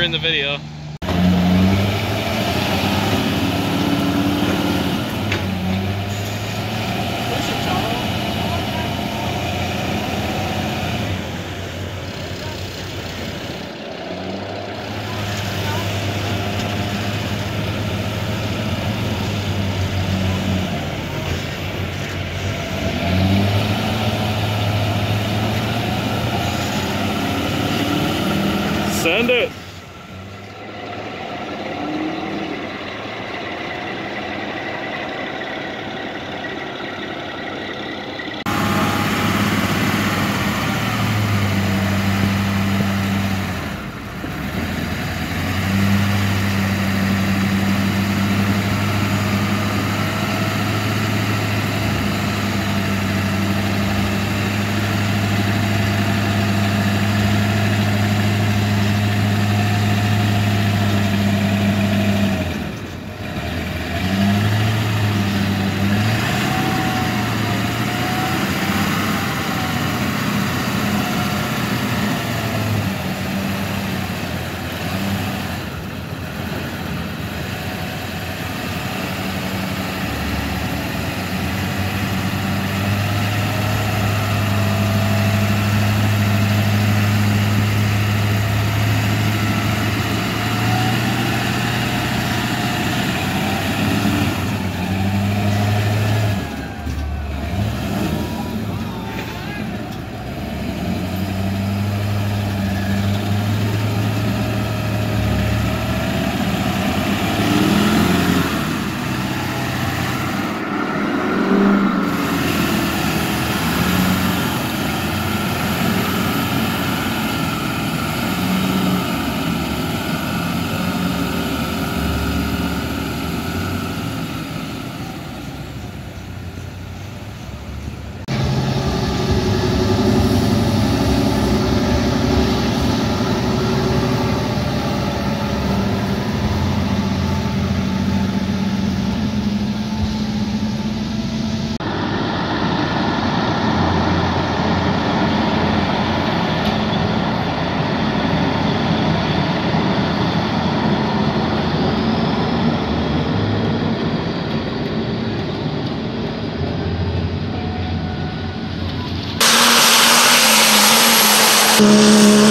you're in the video. send it. Música